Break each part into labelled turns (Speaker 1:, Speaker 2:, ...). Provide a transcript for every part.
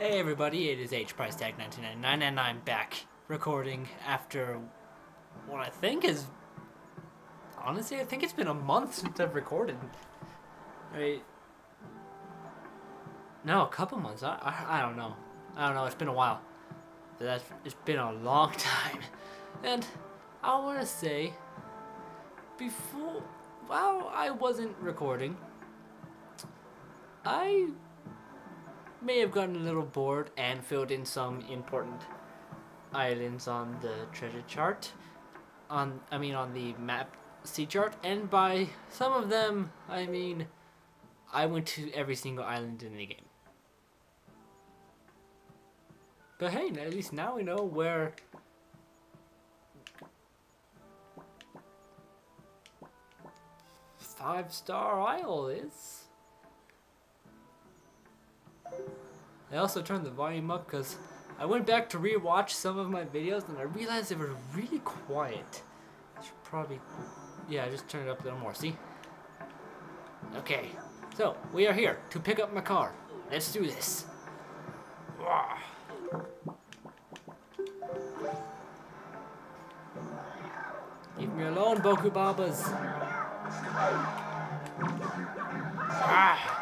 Speaker 1: Hey everybody, it is H Price Tag 1999 and I'm back recording after what I think is honestly I think it's been a month since I've recorded. Right? No, a couple months. I, I I don't know. I don't know. It's been a while. But that's it's been a long time. And I want to say before while I wasn't recording I may have gotten a little bored and filled in some important islands on the treasure chart. On I mean on the map sea chart. And by some of them I mean I went to every single island in the game. But hey at least now we know where five star isle is I also turned the volume up because I went back to rewatch some of my videos and I realized they were really quiet. I should probably, yeah, just turn it up a little more, see? Okay, so we are here to pick up Makar. Let's do this. Leave me alone, Boko Babas. Ah.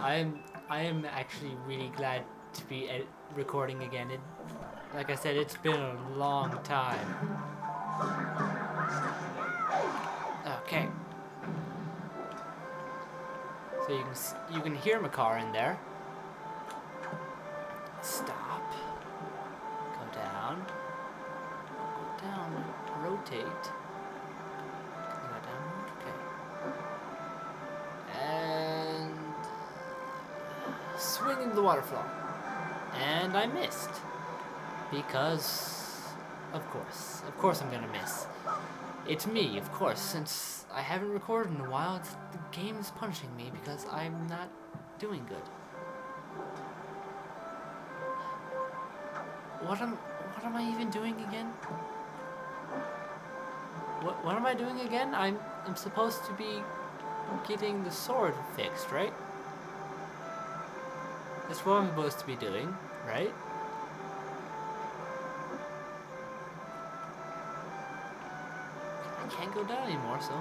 Speaker 1: I am I am actually really glad to be recording again. It, like I said, it's been a long time. Okay. So you can you can hear Makar in there. Swing into the waterfall. And I missed. Because, of course, of course I'm gonna miss. It's me, of course, since I haven't recorded in a while, the game is punishing me because I'm not doing good. What am, what am I even doing again? What, what am I doing again? I'm, I'm supposed to be getting the sword fixed, right? That's what I'm supposed to be doing, right? I can't go down anymore, so...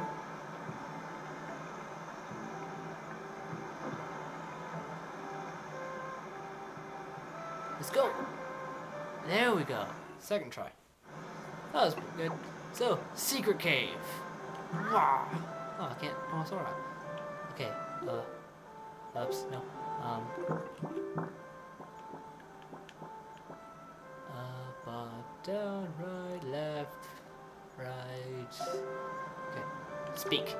Speaker 1: Let's go! There we go. Second try. That was good. So, secret cave. Oh, I can't my sword out. Okay, uh, oops, no. Um, speak.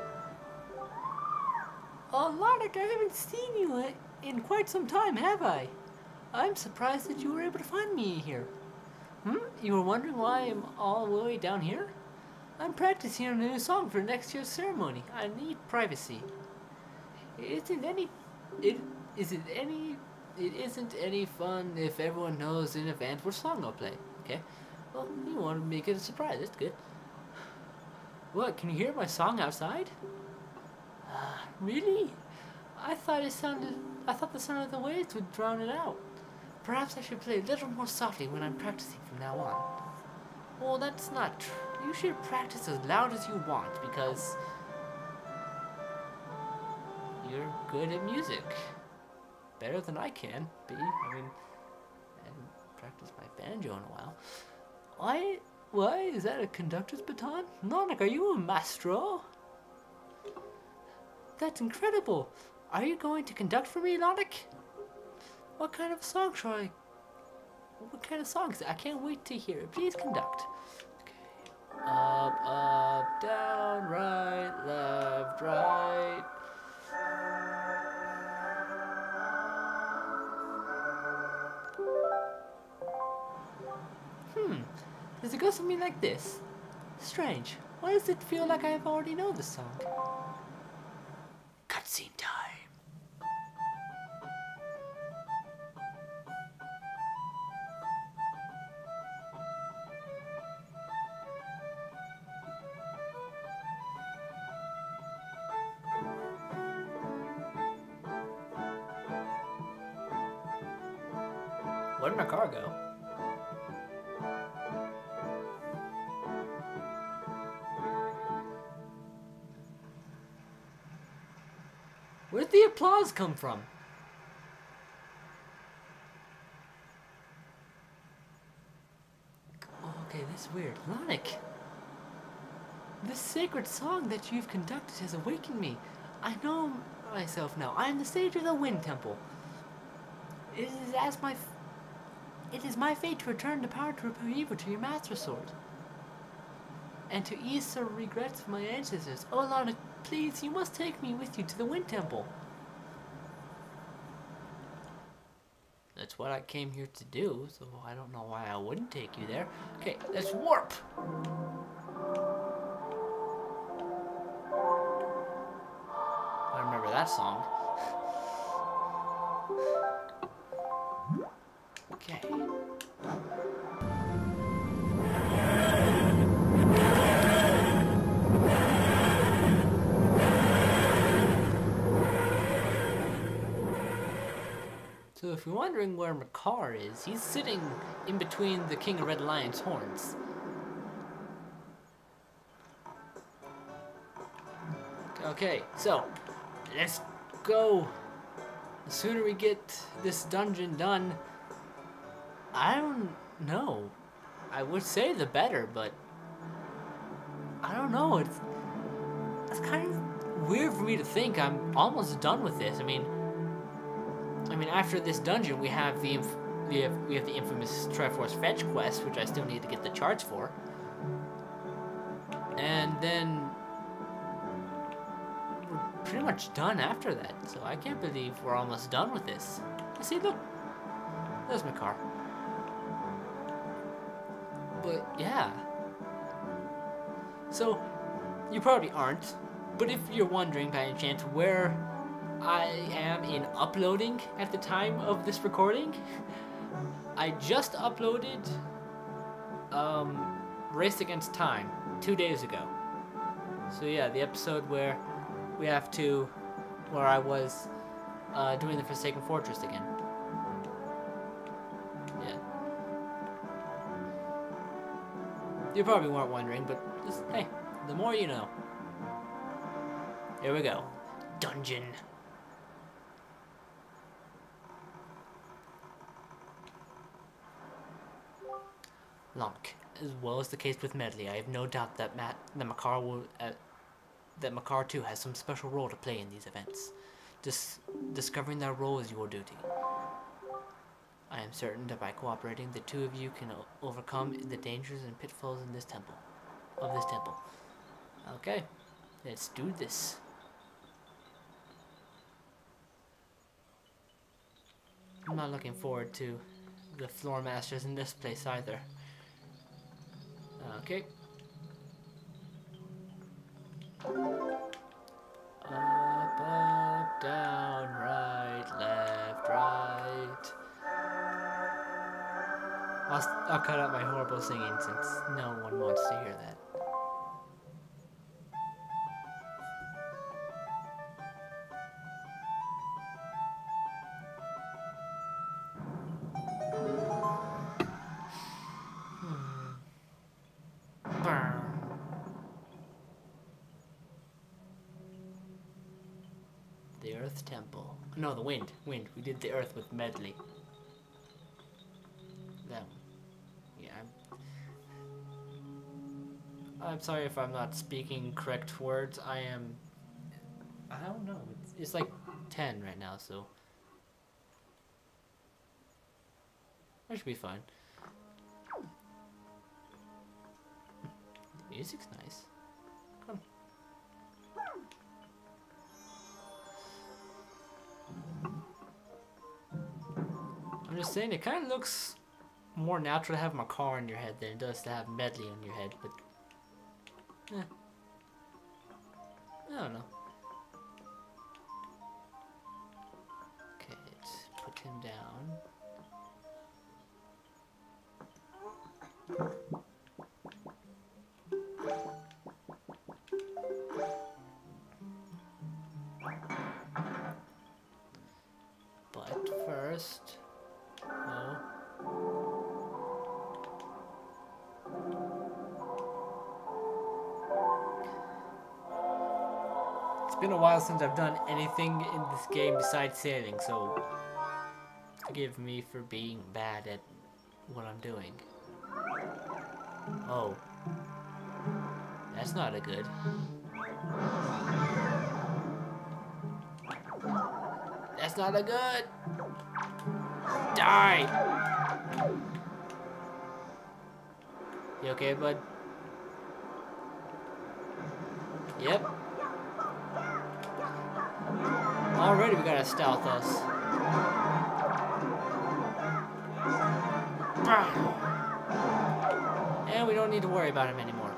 Speaker 1: Oh, Larnick, I haven't seen you in quite some time, have I? I'm surprised that you were able to find me here. Hmm? You were wondering why I'm all the way down here? I'm practicing a new song for next year's ceremony. I need privacy. Isn't any... It is it any it isn't any fun if everyone knows in advance what song I'll play. Okay? Well, you want to make it a surprise. That's good. What? Can you hear my song outside? Uh, really? I thought it sounded. I thought the sound of the waves would drown it out. Perhaps I should play a little more softly when I'm practicing from now on. Well, that's not true. You should practice as loud as you want because you're good at music better than I can be. I mean, I haven't practiced my banjo in a while. Why? Why is that a conductor's baton? Nonik, are you a maestro? That's incredible. Are you going to conduct for me, Nonik? What kind of song shall I? What kind of song is it? I can't wait to hear it. Please conduct. Okay. Up, up, down, right, left, right. Does it go something like this? Strange. Why does it feel like I've already know the song? Cutscene time. Where'd Makar go? Where'd the applause come from? Okay, this is weird. Lonic! This sacred song that you've conducted has awakened me. I know myself now. I am the sage of the Wind Temple. It is as my... It is my fate to return the power to repel evil to your master sword. And to ease the regrets of my ancestors. Oh, Lana, please, you must take me with you to the Wind Temple. That's what I came here to do, so I don't know why I wouldn't take you there. Okay, let's warp! I remember that song. Okay. So if you're wondering where Makar is, he's sitting in between the King of Red Lion's horns. Okay, so let's go. The sooner we get this dungeon done, I don't know. I would say the better, but I don't know. It's it's kind of weird for me to think I'm almost done with this. I mean, mean after this dungeon, we have the inf- we have we have the infamous Triforce fetch quest, which I still need to get the charts for, and then we're pretty much done after that. So I can't believe we're almost done with this. See, look, there's Makar. But yeah. So you probably aren't, but if you're wondering by any chance where I am in uploading at the time of this recording, I just uploaded um, Race Against Time two days ago. So yeah, the episode where we have to, where I was uh, doing the Forsaken Fortress again. Yeah. You probably weren't wondering, but just, hey, the more you know. Here we go. Dungeon. As well as the case with Medli, I have no doubt that Matt, that Makar will, uh, that Makar too has some special role to play in these events. Dis- discovering that role is your duty. I am certain that by cooperating, the two of you can overcome the dangers and pitfalls in this temple, of this temple. Okay, let's do this. I'm not looking forward to the floor masters in this place either. Okay. Up, up, down, right, left, right. I'll, I'll cut out my horrible singing since no one wants to hear that. Wind. Wind. We did the Earth with Medli. One. Yeah. I'm, I'm sorry if I'm not speaking correct words. I am. I don't know. It's, it's like 10 right now, so. I should be fine. The music's nice. I'm just saying, it kind of looks more natural to have Makar in your head than it does to have Medli on your head, but. Eh. I don't know. Okay, let's put him down. But first, been a while since I've done anything in this game besides sailing, so forgive me for being bad at what I'm doing. Oh. That's not a good. That's not a good. Die! You okay, bud? Yep. Already we got a stealth us. Ah. And we don't need to worry about him anymore.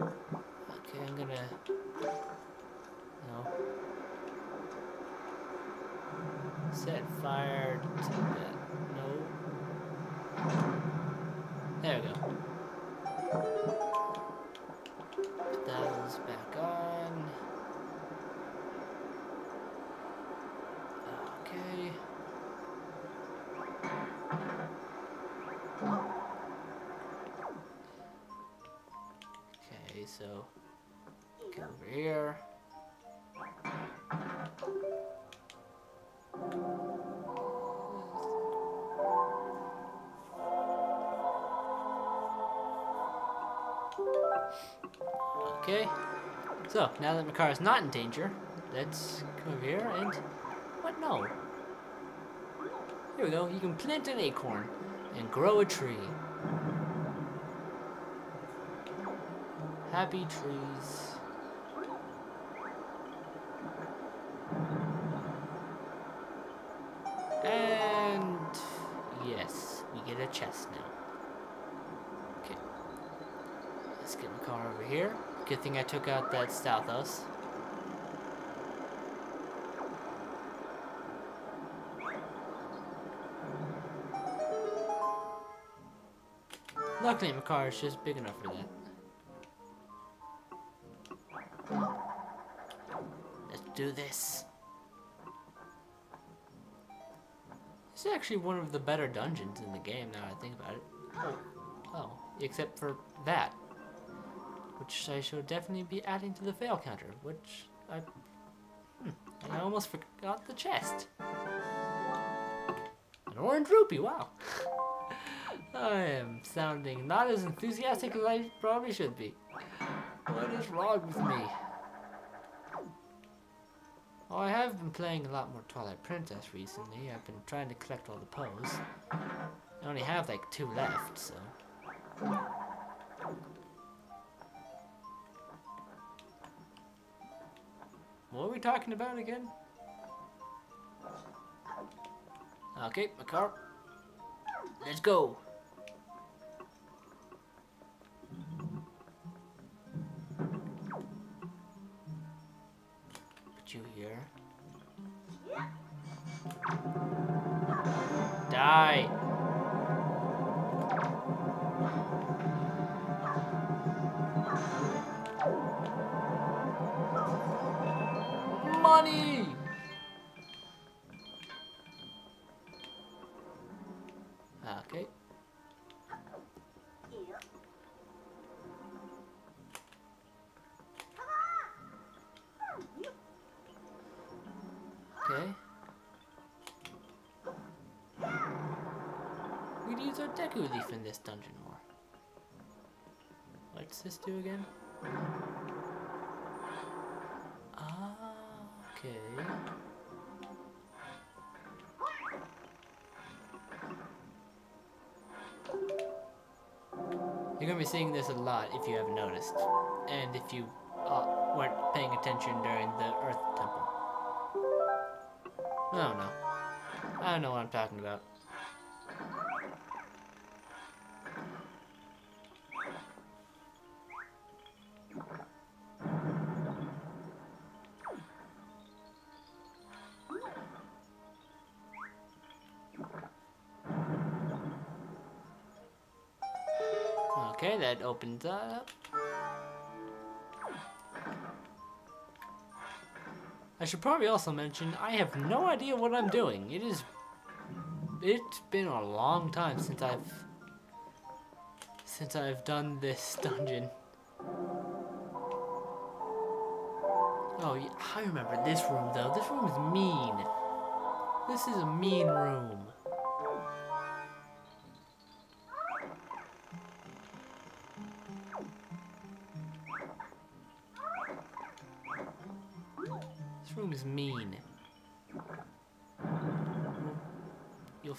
Speaker 1: Okay, I'm gonna... No. Set fire to that. No. There we go. So go over here. Okay. So, now that Makar is not in danger, let's go over here and... What? No. Here we go. You can plant an acorn and grow a tree. Happy trees. And... Yes, we get a chest now. Okay. Let's get Makar over here. Good thing I took out that south house. Luckily Makar is just big enough for that. Do this. This is actually one of the better dungeons in the game now I think about it. Oh, oh except for that which I should definitely be adding to the fail counter, which I... Hmm, and I almost forgot the chest. An orange rupee, wow. I am sounding not as enthusiastic as I probably should be. What is wrong with me? Well, I have been playing a lot more Twilight Princess recently. I've been trying to collect all the Poes. I only have like two left, so... What are we talking about again? Okay, Makar. Let's go. Die. Use our Deku Leaf in this dungeon more. What's this do again? Okay. You're gonna be seeing this a lot if you haven't noticed, and if you uh, weren't paying attention during the Earth Temple. I don't know. I don't know what I'm talking about. Okay, that up. I should probably also mention, I have no idea what I'm doing. It is... It's been a long time since I've... Since I've done this dungeon. Oh, I remember this room though. This room is mean. This is a mean room.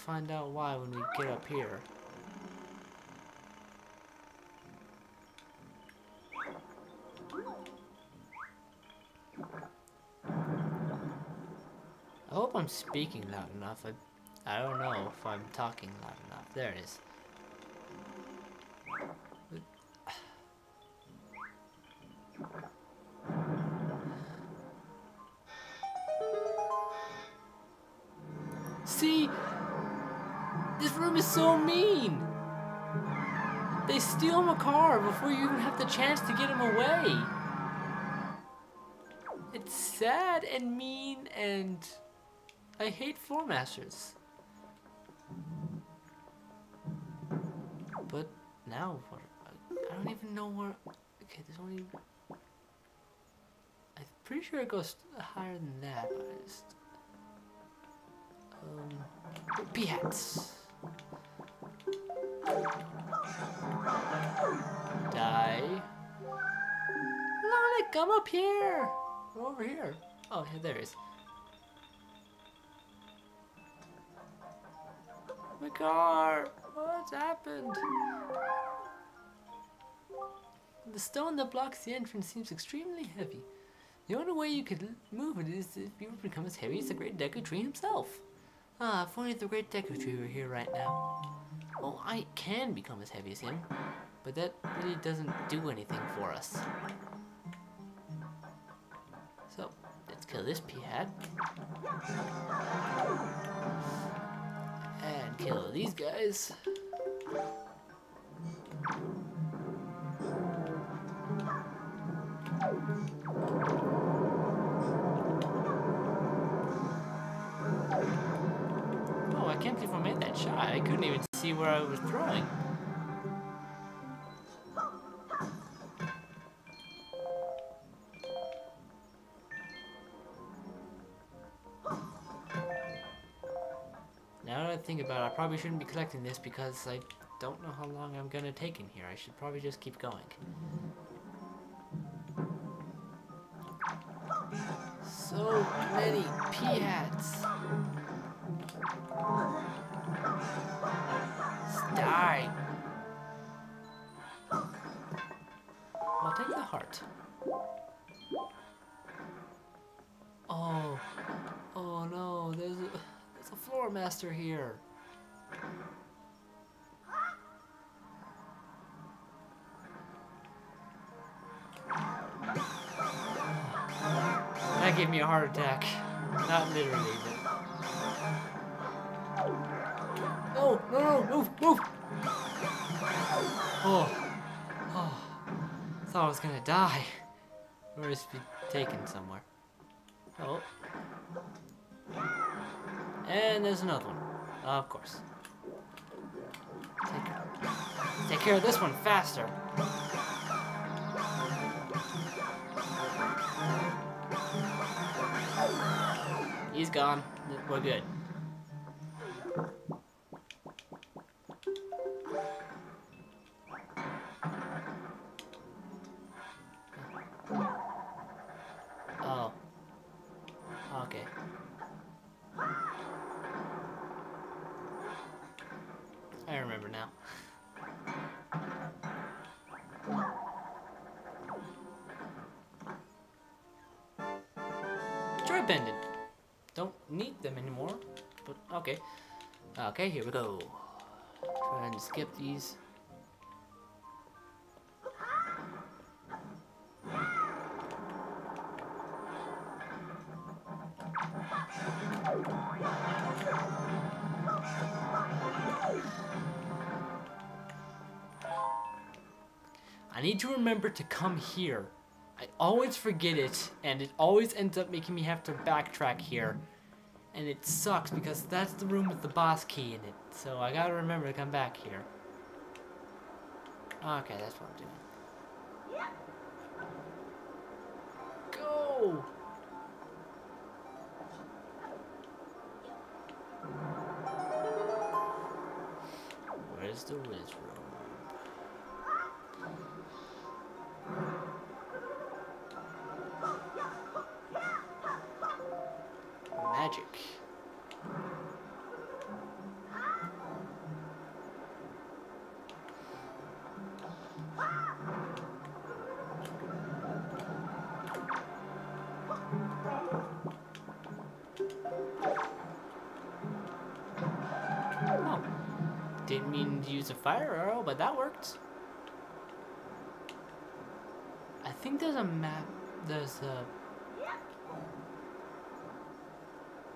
Speaker 1: Find out why when we get up here. I hope I'm speaking loud enough. I, I don't know if I'm talking loud enough. There it is. See? This room is so mean! They steal Makar before you even have the chance to get him away! It's sad and mean and... I hate floor masters. But now what? I don't even know where. Okay, there's only. I'm pretty sure it goes higher than that, but I just. Um. Die. Lana, come up here. Over here. Oh, yeah, there it is. Makar! What's happened? The stone that blocks the entrance seems extremely heavy. The only way you could move it is if you become as heavy as the Great Deku Tree himself. Ah, if only the Great Deku Tree were here right now. Oh, I can become as heavy as him, but that really doesn't do anything for us. So, let's kill this Peahat. And kill these guys. See where I was throwing. Now that I think about it, I probably shouldn't be collecting this because I don't know how long I'm gonna take in here. I should probably just keep going. So many Peahats. Die. Master here. That gave me a heart attack. Not literally, but. No, no, no, move, move! Oh. Oh. Thought I was gonna die. Or just be taken somewhere. Oh. And there's another one. Of course. Take, take care of this one faster. He's gone. We're good. Pendant. Don't need them anymore, but okay. Okay, here we go. Try and skip these. I need to remember to come here. Always forget it, and it always ends up making me have to backtrack here. And it sucks because that's the room with the boss key in it. So I gotta remember to come back here. Okay, that's what I'm doing. Go! Where's the whiz Magic. Oh. Didn't mean to use a fire arrow, but that worked. I think there's a map. There's a.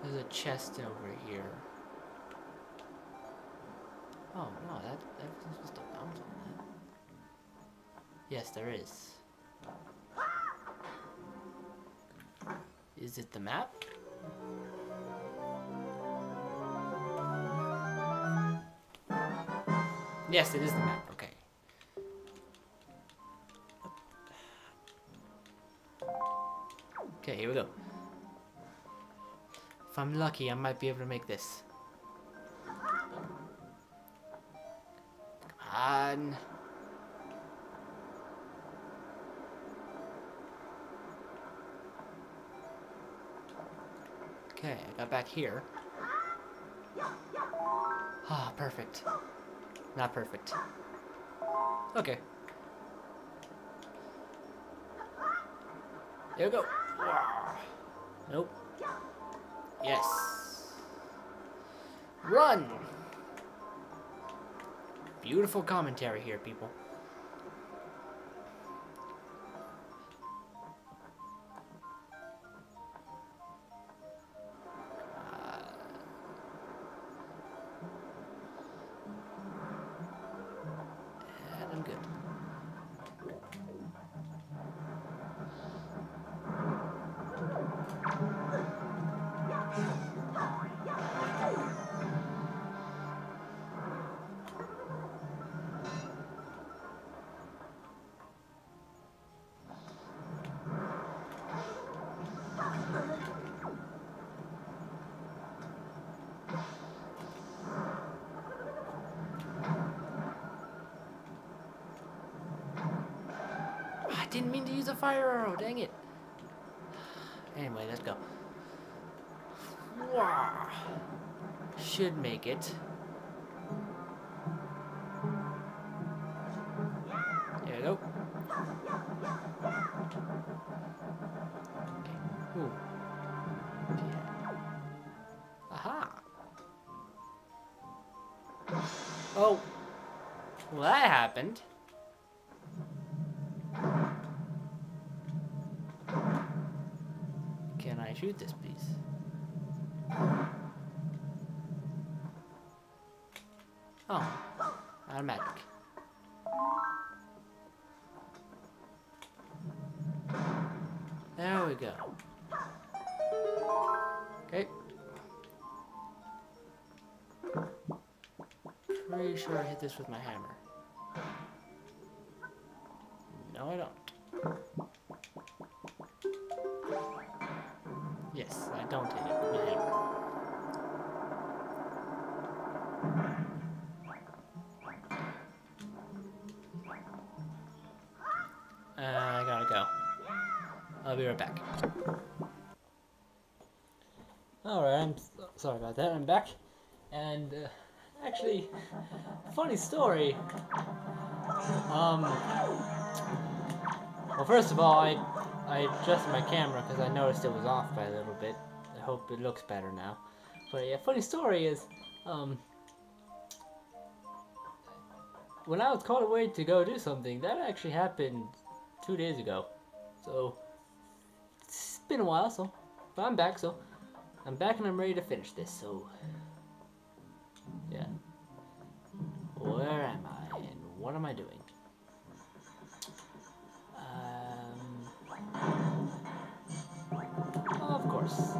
Speaker 1: There's a chest over here. Oh no, that everything's supposed to bounce on that. Yes, there is. Is it the map? Yes, it is the map. Okay. Okay, here we go. I'm lucky, I might be able to make this. Come on. Okay, I got back here. Ah, perfect. Not perfect. Okay. Here we go. Nope. Yes. Run! Beautiful commentary here, people. Make it. There we go. Okay. Ooh. Aha. Oh. Well, that happened. Can I shoot this, please? Automatic. There we go. Okay. Pretty sure I hit this with my hammer. No, I don't. Yes, I don't hit it with my hammer. I'll be right back. Alright, I'm sorry about that. I'm back. And, uh, actually, funny story. Um, well, first of all, I I adjusted my camera because I noticed it was off by a little bit. I hope it looks better now. But yeah, funny story is, um, when I was called away to go do something, that actually happened two days ago. So been a while, so but I'm back. So I'm back and I'm ready to finish this. So yeah, where am I and what am I doing? Um, of course.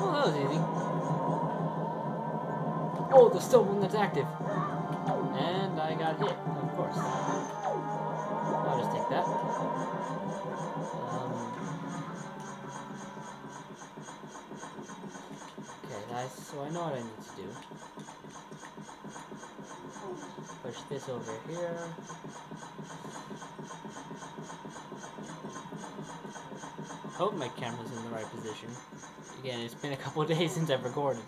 Speaker 1: Oh, that was easy. Oh, there's still one that's active. And I got hit, of course. I'll just take that. Um, okay, guys, so I know what I need to do. Push this over here. Hope my camera's in the right position. Again, it's been a couple days since I've recorded.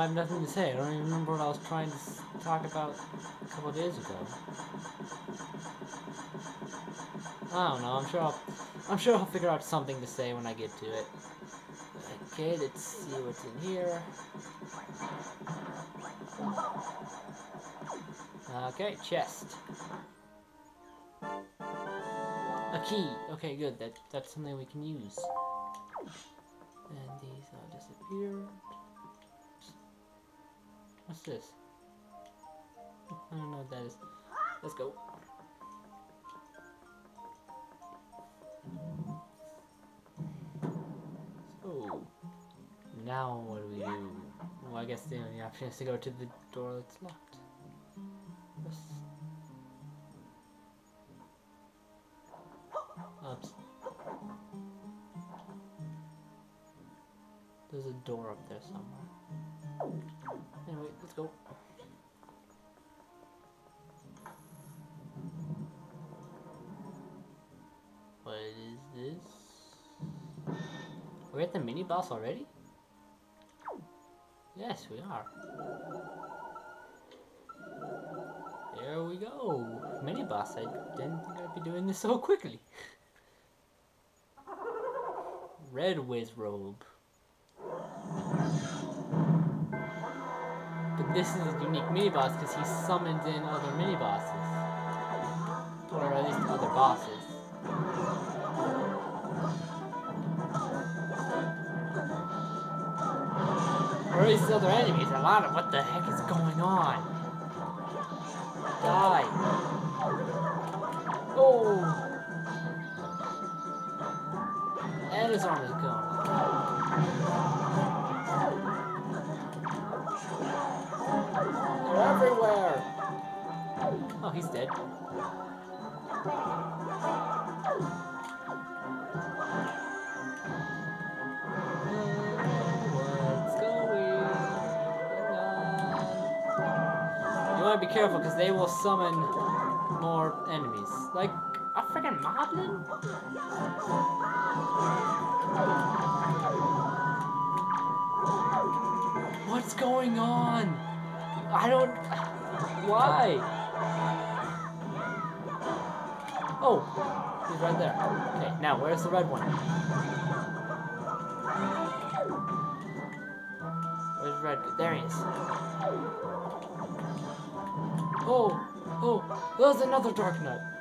Speaker 1: I have nothing to say. I don't even remember what I was trying to talk about a couple days ago. I don't know. I'm sure I'll, I'm sure I'll figure out something to say when I get to it. Okay, let's see what's in here. Okay, chest. A key. Okay, good. That that's something we can use. And these all disappear. What's this? I don't know what that is. Let's go. So, now what do we do? Well, I guess the only option is to go to the door that's locked. Oops. There's a door up there somewhere. Anyway, let's go. What is this? We're at the mini boss already? Yes, we are. There we go. Mini boss. I didn't think I'd be doing this so quickly. Red Wizzrobe. This is a unique mini boss because he summons in other mini bosses. Or at least other bosses. Or at least other enemies. A lot of what the heck is going on? Die. Oh! And his arm is gone. Everywhere! Oh, he's dead. What's going on? You want to be careful because they will summon more enemies. Like a freaking moblin? What's going on? I don't. Why? Oh, he's right there. Okay, now where's the red one? Where's red? There he is. Oh, oh, there's another Darknut.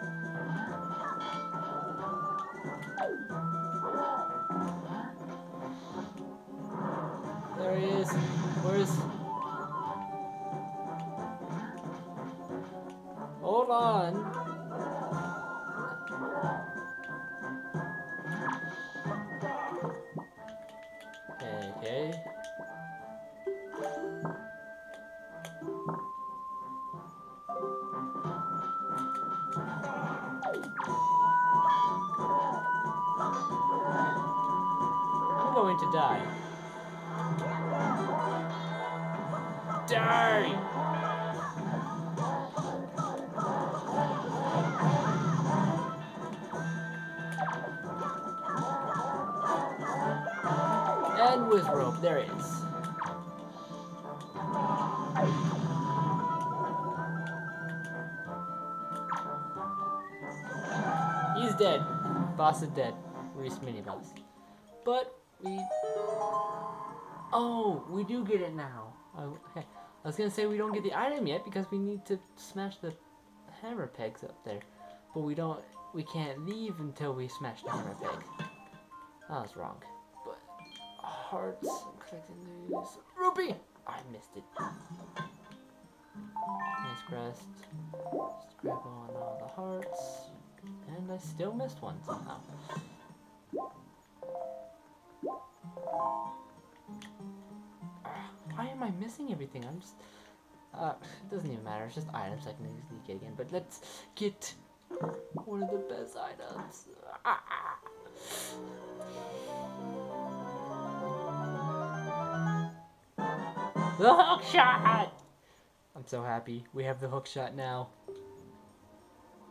Speaker 1: Die. Die! And with rope, there it is. He's dead. Boss is dead. Reese mini boss. But we. Oh, we do get it now. Okay. I was gonna say we don't get the item yet because we need to smash the hammer pegs up there. But we don't. We can't leave until we smash the hammer peg. I was wrong. But hearts. I'm collecting these. Rupee. I missed it. Nice crest. Just grab on all the hearts. And I still missed one somehow. Ah, why am I missing everything? I'm just... Uh, it doesn't even matter. It's just items I can easily get again. But let's get one of the best items. Ah. The hook shot! I'm so happy. We have the hook shot now.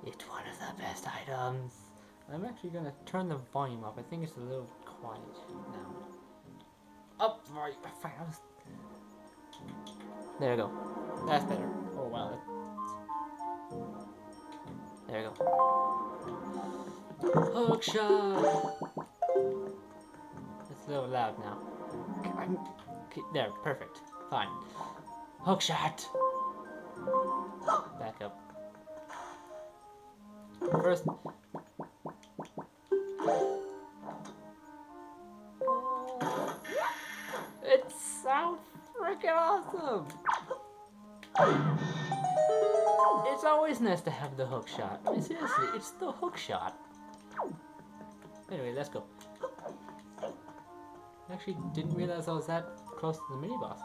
Speaker 1: It's one of the best items. I'm actually gonna turn the volume up. I think it's a little quiet now. Up, right, fine. I was... There we go. That's better. Oh wow. There we go. Hook shot. It's a little loud now. Okay, there, perfect. Fine. Hook shot. Back up. First. It's so freaking awesome! It's always nice to have the hook shot. I mean, seriously, it's the hook shot. Anyway, let's go. Actually, didn't realize I was that close to the mini boss.